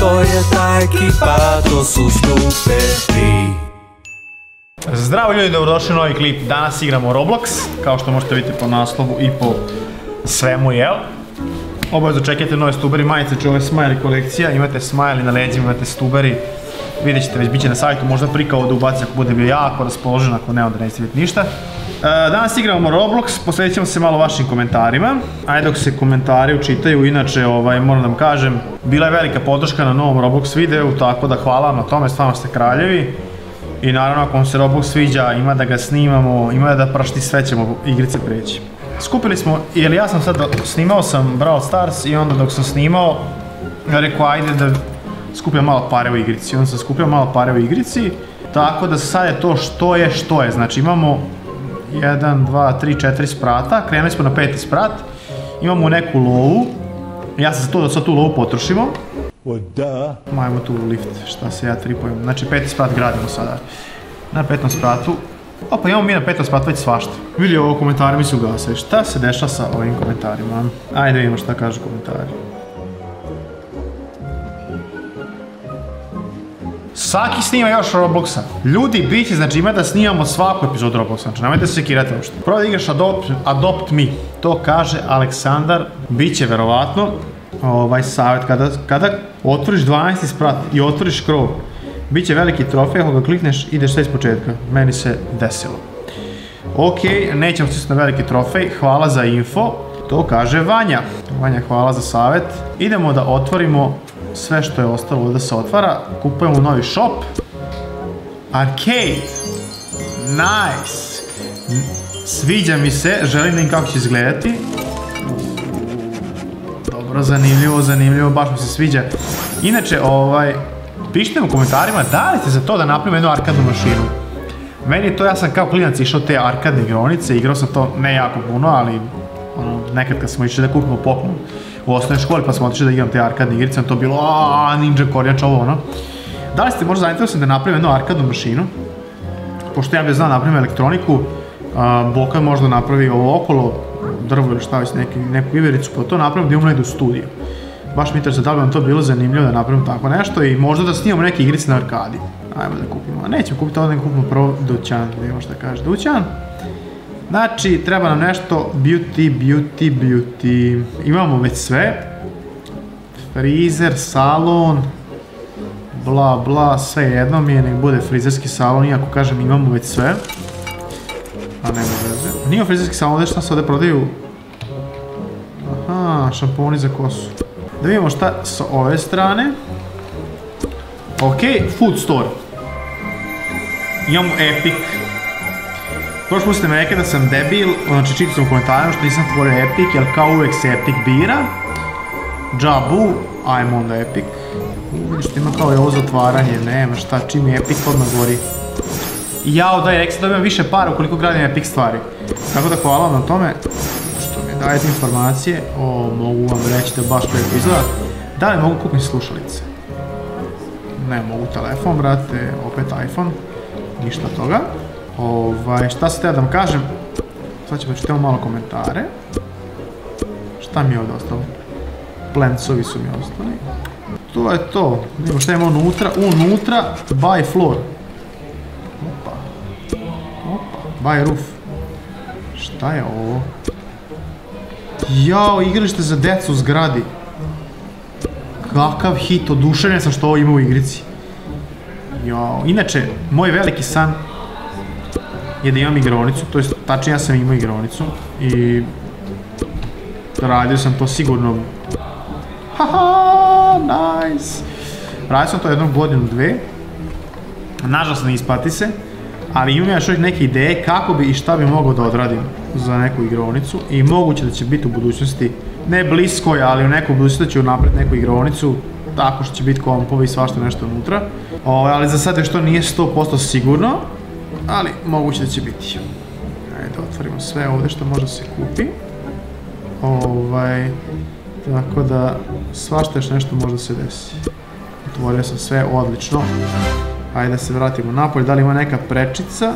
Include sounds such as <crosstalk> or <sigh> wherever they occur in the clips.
To je ta ekipa, to su stuperi Zdravo ljudi, dobrodošli u novi klip. Danas igramo Roblox, kao što možete vidjeti po naslovu i po svemu, jel? Obavezno čekajte nove stuberi majice, ovo je smiley kolekcija, imate smiley na leđima, imate stuberi. Vidjet ćete, već bit će na sajtu, možda prikao da ubaci ako bude bio jako raspoložen, ako ne, onda nećete vidjeti ništa. E, danas igramo Roblox, posvetit ćemo se malo vašim komentarima. Ajde dok se komentari učitaju, inače ovaj, moram da vam kažem, bila je velika podrška na novom Roblox videu, tako da hvala vam na tome, stvarno ste kraljevi. I naravno ako vam se Roblox sviđa, ima da ga snimamo, ima da prašti sve ćemo igrice preći. Skupili smo, jer ja sam sad, snimao sam Brawl Stars i onda dok sam snimao, ja rekao ajde da skupljam malo pare u igrici. Onda sam skupio malo pare u igrici, tako da sad je to što je što je. Znači imamo 1, 2, 3, 4 sprata, krenuli smo na peti sprat, imamo neku lovu, ja sam za to da sad tu lovu potrošimo. Majmo tu lift, šta se ja tripujem. Znači peti sprat gradimo sada. Na petom spratu. Opa, imamo mi na petom spratu već svašta. Vidi ovo komentari mi se ugasaju. Šta se dešava sa ovim komentarima? Ajde vidimo šta kažu komentari. Svaki snima još Robloxa. Ljudi, bit će, znači ima da snimamo svaku epizodu Robloxa, znači nemojte se sekirati uopšte. Prvo da igraš Adopt, Adopt Me, to kaže Aleksandar, bit će verovatno ovaj savjet, kada, kada otvoriš 12. sprat i otvoriš krov, bit će veliki trofej, ako ga klikneš ideš sve iz početka. Meni se desilo. Ok, nećemo se na veliki trofej, hvala za info. To kaže Vanja. Vanja, hvala za savjet. Idemo da otvorimo sve što je ostalo da se otvara. Kupujemo novi shop. Arcade. Nice. Sviđa mi se, želim da im kako će izgledati. Dobro, zanimljivo, zanimljivo, baš mi se sviđa. Inače, ovaj, pišite u komentarima da li ste za to da napravimo jednu arkadnu mašinu. Meni je to, ja sam kao klinac išao te arkadne igronice, igrao sam to ne jako puno, ali nekad kad smo išli da kupimo poklon u osnovnoj školi pa smo otišli da igram te arkadne igrice, to bilo aaa, ninja korjač, ovo ono. Da li ste možda zainteresovani da napravim jednu arkadnu mašinu? Pošto ja bih znao napravim elektroniku, a, Boka možda napravi ovo okolo, drvo ili šta već neki, neku ivericu, pa to napravim da imamo negdje u studiju. Baš mi interesuje da bi vam to bilo zanimljivo da napravim tako nešto i možda da snimamo neke igrice na arkadi. Ajmo da kupimo, a nećemo kupiti ovo, da kupimo prvo dućan, da vidimo šta kaže dućan. Znači, treba nam nešto beauty, beauty, beauty. Imamo već sve. Frizer, salon, bla bla, sve jedno mi je, nek bude frizerski salon, iako kažem imamo već sve. A nema veze. Nije frizerski salon, ovdje šta se ovdje prodaju? Aha, šamponi za kosu. Da vidimo šta sa ove strane. Ok, food store. Imamo Epic. Prošlo ste me rekli da sam debil, znači čitao sam u komentarima što nisam stvorio Epic, jer kao uvek se Epic bira. Džabu, ajmo onda Epic. Vidiš, ima kao i ovo zatvaranje, nema šta, čim je Epic odmah gori. Jao, daj, rekli da imam više para ukoliko gradim Epic stvari. Tako da hvala vam na tome što mi dajete informacije. O, mogu vam reći da baš lepo izgleda. Da li mogu kupiti slušalice? Ne mogu telefon, brate, opet iPhone. Ništa toga. Ovaj, šta se treba da vam kažem? Sad ćemo čitamo malo komentare. Šta mi je ovdje ostalo? Plantsovi su mi ostali. To je to. Vidimo šta ima unutra. Unutra, by floor. Opa. Opa. By roof. Šta je ovo? Jao, igralište za decu u zgradi. Kakav hit, oduševljen sam što ovo ima u igrici. Jao, inače, moj veliki san je da imam igronicu, to jest tačnije ja sam imao igronicu i radio sam to sigurno haha, nice. Radio sam to jednom godinu, dve. Nažalost ne isplati se ali imam još uvijek neke ideje kako bi i šta bi mogao da odradim za neku igronicu i moguće da će biti u budućnosti ne bliskoj, ali u nekoj budućnosti da ću napred neku igronicu tako što će biti kompovi i svašta nešto unutra. Ali za sad još to nije 100% sigurno ali moguće da će biti. Ajde, otvorimo sve ovdje što može se kupi. Ovaj, tako da svašta još nešto može se desi. Otvorio sam sve, odlično. Ajde da se vratimo napolje, da li ima neka prečica?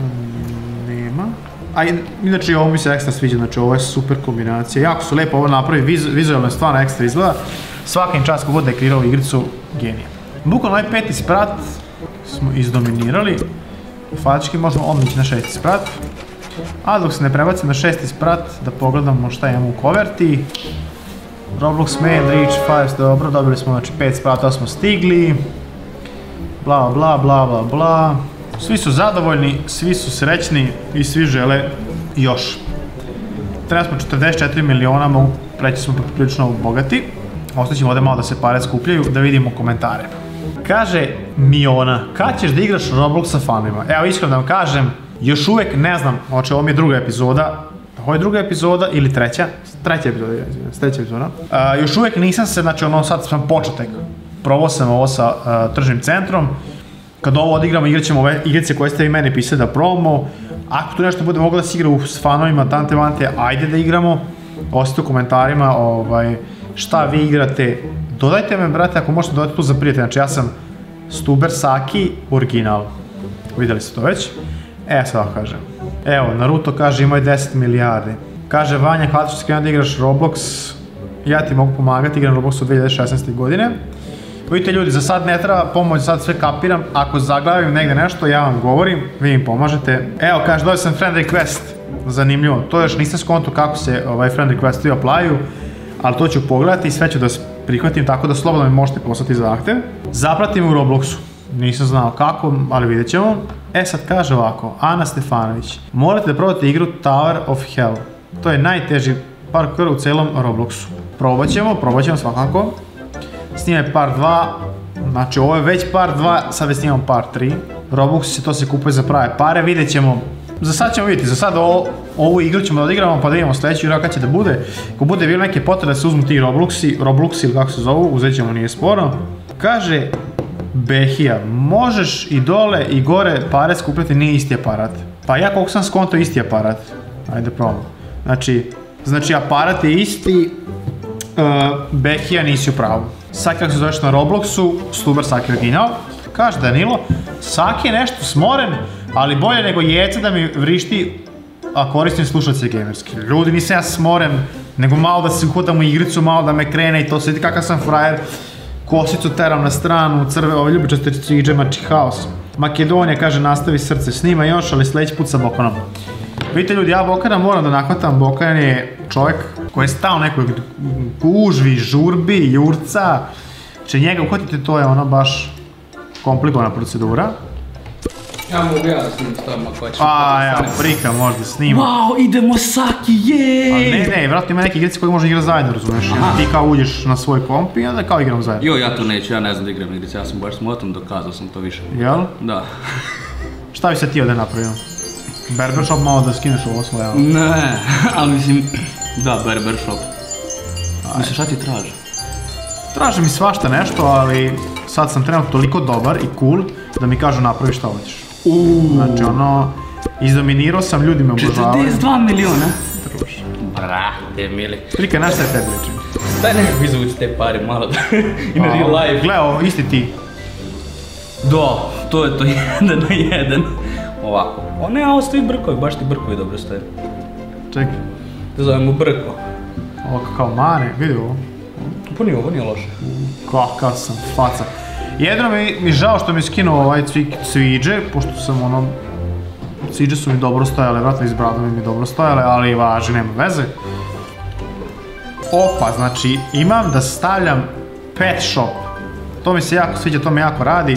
Mm, nema. A inače ovo mi se ekstra sviđa, znači ovo je super kombinacija. Jako su lijepo ovo napravi, vizualno je stvarno ekstra izgleda. Svaka im čast kogod da je igricu, genija. Bukvalno ovaj peti sprat smo izdominirali. Faktički možemo odmah ići na šesti sprat. A dok se ne prebacim na šesti sprat, da pogledamo šta imamo u koverti. Roblox mail, reach 5, dobro, dobili smo znači 5 sprata smo stigli. Bla bla bla bla bla. Svi su zadovoljni, svi su srećni i svi žele još. Treba smo 44 miliona, mogu preći smo prilično bogati. Ostaćemo ovdje malo da se pare skupljaju, da vidimo komentare. Kaže Miona, kad ćeš da igraš Roblox sa fanovima? Evo iskreno da vam kažem, još uvijek ne znam, znači ovo mi je druga epizoda, ovo je druga epizoda ili treća, treća epizoda, izvijem, treća epizoda. Uh, još uvijek nisam se, znači ono sad sam početek, probao sam ovo sa tržnim centrom, kad ovo odigramo igrat ćemo ove igrice koje ste vi meni pisali da probamo, ako tu nešto bude moglo da se igra s fanovima Tante Vante, ajde da igramo, ostavite u komentarima ovaj, šta vi igrate, dodajte me brate ako možete dodati tu za prijatelja, znači ja sam Stuber Saki original, vidjeli ste to već, e sad vam kažem. Evo, Naruto kaže imaju 10 milijardi. Kaže Vanja, hvala što si krenuo da igraš Roblox. Ja ti mogu pomagati, igram Roblox od 2016. godine. Vidite ljudi, za sad ne treba pomoć, sad sve kapiram. Ako zaglavim negdje nešto, ja vam govorim, vi mi pomažete. Evo, kaže, dobio sam friend request. Zanimljivo. To još nisam skonto kako se ovaj friend requesti aplaju, ali to ću pogledati i sve ću da prihvatim, tako da slobodno mi možete poslati zahtev. Zapratim u Robloxu. Nisam znao kako, ali vidjet ćemo. E sad kaže ovako, Ana Stefanović, morate da probate igru Tower of Hell. To je najteži parkour u celom Robloxu. Probat ćemo, probat ćemo svakako. Snimaj par 2, znači ovo je već par 2, sad već snimamo par 3. Roblox se to se kupuje za prave pare, vidjet ćemo. Za sad ćemo vidjeti, za sad ovo, ovu igru ćemo da odigramo pa da vidimo sljedeću igru kad će da bude. Ako bude bilo neke potrebe da se uzmu ti Robloxi, Robloxi ili kako se zovu, uzet ćemo, nije sporo. Kaže, Behija, možeš i dole i gore pare skupljati, nije isti aparat. Pa ja koliko sam skonto isti aparat. Ajde probamo. Znači, znači aparat je isti, uh, Behija nisi u pravu. Sad kako se zoveš na Robloxu, Stuber Saki original, kaže Danilo, Saki je nešto smoren, ali bolje nego jeca da mi vrišti, a koristim slušalce gamerski. Ljudi, nisam ja smoren, nego malo da se uhodam u igricu, malo da me krene i to sve, kakav sam frajer kosicu teram na stranu, crve, ove ljubičaste CJ Mači Haos. Makedonija kaže nastavi srce, snima još, ali sljedeći put sa Bokanom. Vidite ljudi, ja Bokana moram da nahvatam, Bokan je čovjek koji je stao nekoj gužvi, žurbi, jurca. Če njega uhvatite, to je ono baš komplikovana procedura. Ja mogu ja da snimim s tobom ako hoćeš. Pa ja, prika možda snima. Wow, idemo Saki, jej! Ali ne, ne, vratno ima neke igrice koje može igrati zajedno, razumiješ? I onda ti kao uđeš na svoj komp i onda kao igramo zajedno. Jo, ja to neću, ja ne znam da igram igrice, ja sam baš smotan, dokazao sam to više. Jel? Da. <laughs> Šta bi se ti ovdje napravio? Barbershop malo da skineš ovo svoje, jel? Ne, <laughs> ali mislim, da, barber shop. Mislim, šta ti traži? Traže mi svašta nešto, ali sad sam trenutno toliko dobar i cool da mi kažu napravi šta hoćeš. Znači ono, izdominirao sam, ljudi me obožavaju. 42 miliona. Brate, mili. Prika, znaš šta je tebi ličim? Daj nekako izvući te pare malo <laughs> da... In real life. Gle, ovo, isti ti. Da, to je to <laughs> jedan na jedan. Ovako. O ne, ovo stoji brkovi, baš ti brkovi dobro stoje. Čekaj, Da zovemo brko. ovo kao mane, vidi ovo. Pa nije, ovo nije loše. Kakav sam faca. Jedino mi, mi žao što mi skinuo ovaj cvik, cviđe, pošto sam ono... Cviđe su mi dobro stojale, vratno iz bradove mi dobro stojale, ali važi, nema veze. Opa, znači imam da stavljam pet shop. To mi se jako sviđa, to me jako radi.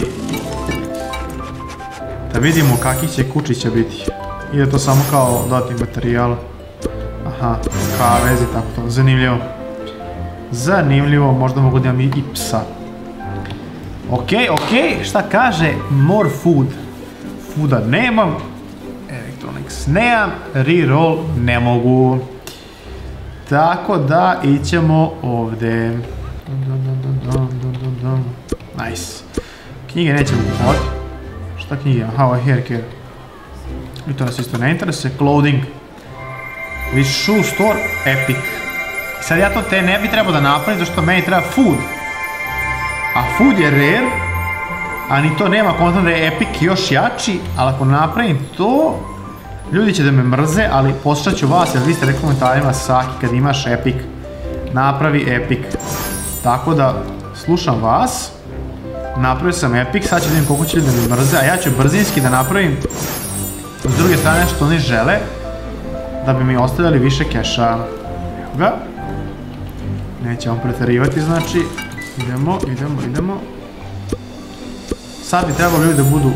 Da vidimo kakvih će kučića biti. Ide to samo kao dodatni materijal. Aha, kavez i tako to, zanimljivo. Zanimljivo, možda mogu da imam i psa. Ok, ok, šta kaže more food? Fooda nemam, electronics nemam, reroll ne mogu. Tako da ićemo ovdje. Nice. Knjige nećemo kupovati. Šta knjige? Aha, ovo je hair care. I to nas isto ne interesuje. Clothing. With shoe store, epic. Sad ja to te ne bi trebao da napravim, zašto meni treba food. A food je rare, a ni to nema konta da je epic još jači, ali ako napravim to, ljudi će da me mrze, ali poslušat vas jer vi ste rekli komentarima Saki kad imaš epic, napravi epic. Tako da, slušam vas. Napravio sam Epic, sad ću da vidim koliko će ljudi da mi mrze, a ja ću brzinski da napravim s druge strane što oni žele, da bi mi ostavljali više keša. Evo ga. Nećemo preterivati, znači, idemo, idemo, idemo. Sad bi trebalo ljudi da budu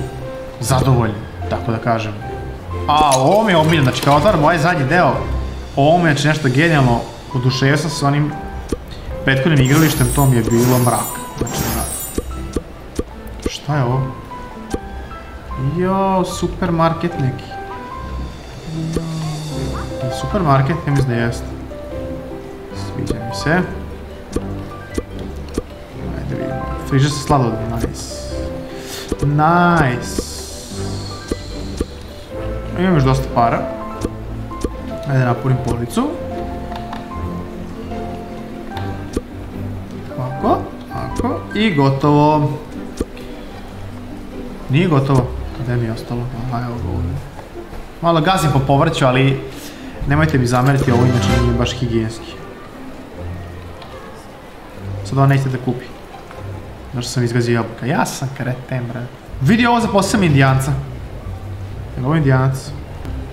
zadovoljni, tako da kažem. A, ovo mi je omiljeno, znači kao otvaram ovaj zadnji deo, ovo mi je znači nešto genijalno, oduševio sam s onim prethodnim igralištem, to mi je bilo mrak. Znači, mrak. Šta je ovo? Jo, supermarket neki. Supermarket, ja mislim da jeste. Sviđa mi se. Vidimo. Frižer sa sladolom, nice. Nice. Imam još dosta para. Ajde napunim policu. Ovako, ovako. I gotovo. Nije gotovo. Gde mi je ostalo? Aha, evo ga ovdje. Malo gazim po povrću, ali nemojte mi zameriti, ovo inače nije baš higijenski. Sad ovo nećete da kupi. Zašto sam izgazio jabuka? Ja sam kreten, bre. Vidi ovo za posebno indijanca. Je li ovo indijanac?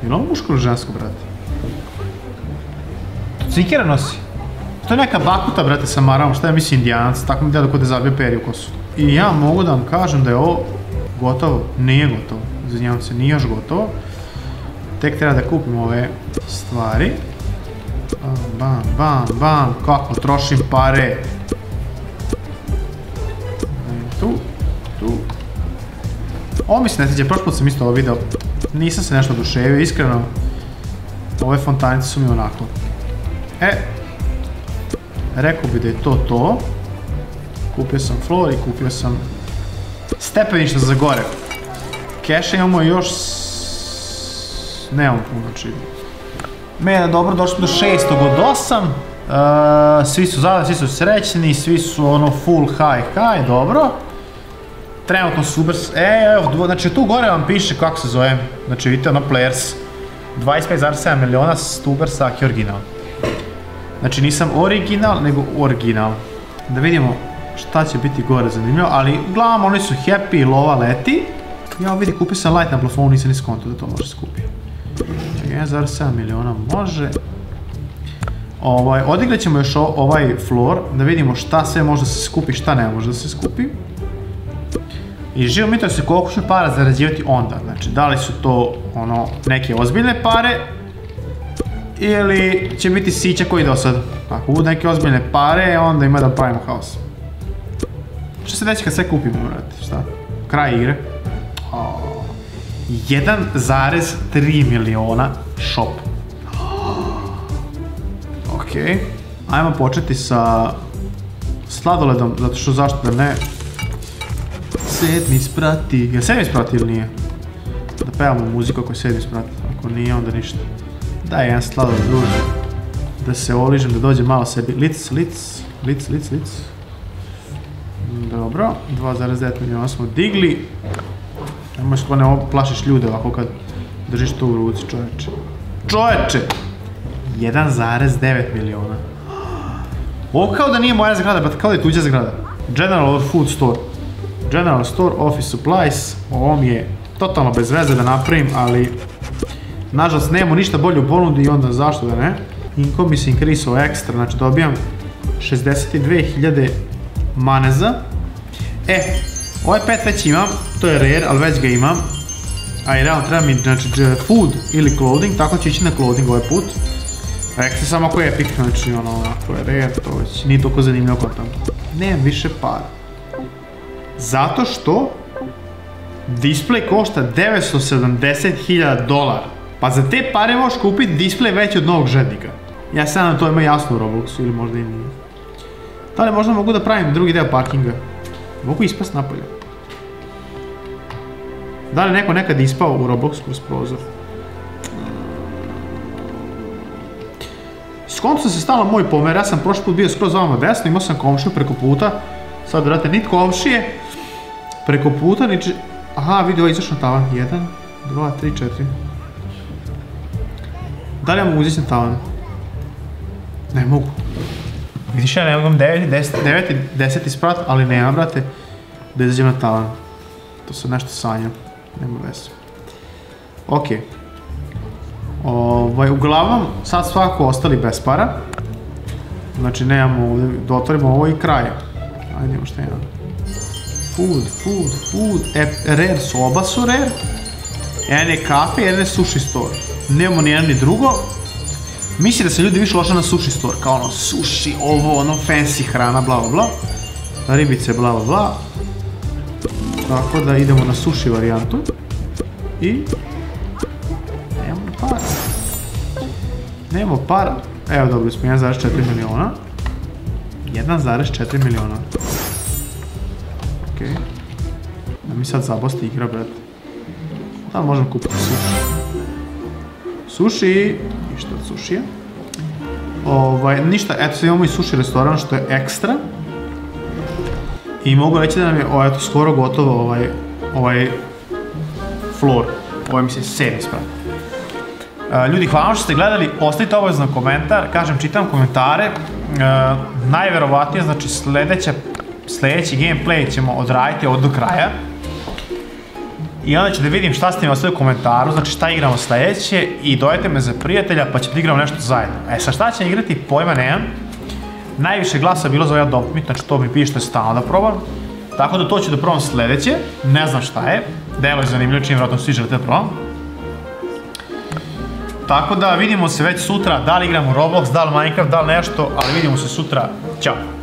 Je li ovo muško ili žensko, brate? To cikera nosi. To je neka bakuta, brate, sa maramom, šta je misli indijanac, tako mi deda kod je zabio peri u kosu. I ja mogu da vam kažem da je ovo gotovo, nije gotovo, izvinjavam se, nije još gotovo. Tek treba da kupim ove stvari. Bam, bam, bam, kako trošim pare. Tu, tu. Ovo mi se ne sviđa, prošli sam isto ovo video. Nisam se nešto oduševio, iskreno. Ove fontanice su mi onako. E, rekao bi da je to to. Kupio sam flor i kupio sam stepeništa za gore. Keša imamo još... Nemamo puno, znači... Mene, dobro, došli do 600 od 8. Uh, svi su zadovoljni, svi su srećni, svi su ono full high high, dobro. Trenutno super, e, evo, znači tu gore vam piše kako se zove, znači vidite ono players, 25,7 miliona Stuber Saki original. Znači nisam original, nego original. Da vidimo šta će biti gore zanimljivo, ali uglavnom oni su happy, lova leti. Ja vidi, kupio sam light na plafonu, nisam ni skonto da to može. Čekaj, 1,7 miliona može. Ovaj, odigrat ćemo još ovaj floor, da vidimo šta sve može da se skupi, šta ne može da se skupi. I živo mi to se koliko ću para zarađivati onda, znači da li su to ono neke ozbiljne pare ili će biti sića koji do sad. Ako budu neke ozbiljne pare, onda ima da pravimo haos. Što se deći kad sve kupimo, brate, šta? Kraj igre. O, 1,3 miliona shop. Ok. Ajmo početi sa sladoledom, zato što zašto da ne. Sedmi sprati. Je sedmi sprati ili nije? Da pevamo muziku ako je sedmi sprati. Ako nije, onda ništa. Daj jedan sladoled, druže. Da se oližem, da dođe malo sebi. Lic, lic, lic, lic, lic. Dobro, 2,9 milijuna smo digli. Nemoj skoro ne plašiš ljude ovako kad držiš to u ruci, čoveče. Čoveče! 1,9 miliona. Ovo kao da nije moja zgrada, brate, kao da je tuđa zgrada. General Food Store. General Store, Office Supplies. Ovo mi je totalno bez veze da napravim, ali nažalost nemamo ništa bolje u ponudi i onda zašto da ne. Inko mi se increase ekstra, znači dobijam 62.000 maneza. E, ovaj pet već imam, to je rare, ali već ga imam. A i realno treba mi, znači, food ili clothing, tako ću ići na clothing ovaj put. Rekli samo ako je epic, znači ono, ako je rare, to već nije toliko zanimljivo kao tamo. Nemam više para. Zato što display košta 970.000 dolara. Pa za te pare možeš kupiti display veći od novog žednika. Ja sam na to ima jasno u Robloxu ili možda i nije. Da li možda mogu da pravim drugi deo parkinga? Mogu ispast napolje. Da li neko nekad ispao u Roblox kroz prozor? Skonto se stalno moj pomer, ja sam prošli put bio skroz vama desno, imao sam komšiju preko puta, sad vrate nit komšije, preko puta, niči... Aha, vidi ovo izašao na tavan, 1, 2, 3, 4. Da li ja mogu izaći na tavan? Ne mogu. Vidiš, ja imam 9, 10, 9, 10 sprat, ali nema, brate, da izađem na tavan. To sam nešto sanjao, nema veze. Okej. Ovaj, uglavnom, sad svako ostali bez para. Znači, nemamo ovdje, da otvorimo ovo i kraj. Ajde, imamo šta imamo. Food, food, food, e, rare su, oba su rare. Jedan je kafe, jedan je sushi store. Nemamo ni jedan ni drugo. Misli da se ljudi više lože na sushi store, kao ono sushi, ovo, ono fancy hrana, bla bla bla. Ribice, bla bla bla. Tako da idemo na sushi varijantu. I... Nemamo para. Evo dobili smo 1,4 miliona. 1,4 miliona. Okej. Da mi sad zabosti igra, brate. Da li možemo kupiti sushi? Sushi! Ništa od sušija. Ovaj, ništa, eto sad imamo i sushi restoran što je ekstra. I mogu reći da nam je, eto, skoro gotovo ovaj, ovaj floor. Ovo je mi se serija spravo. Uh, ljudi, hvala što ste gledali, ostavite obavezno komentar, kažem, čitam komentare, najverovatnije, znači sledeća, sledeći gameplay ćemo odraditi od do kraja. I onda ću da vidim šta ste mi ostavili u komentaru, znači šta igramo sledeće i dojete me za prijatelja pa ćemo da igramo nešto zajedno. E sa šta će igrati, pojma nemam. Najviše glasa bilo za ovaj Adopt znači to mi piše što je stalno da probam. Tako da to ću da probam sledeće, ne znam šta je, delo je zanimljivo, čim vjerojatno svi želite da probam. Tako da vidimo se već sutra, da li igramo Roblox, da li Minecraft, da li nešto, ali vidimo se sutra. Ćao!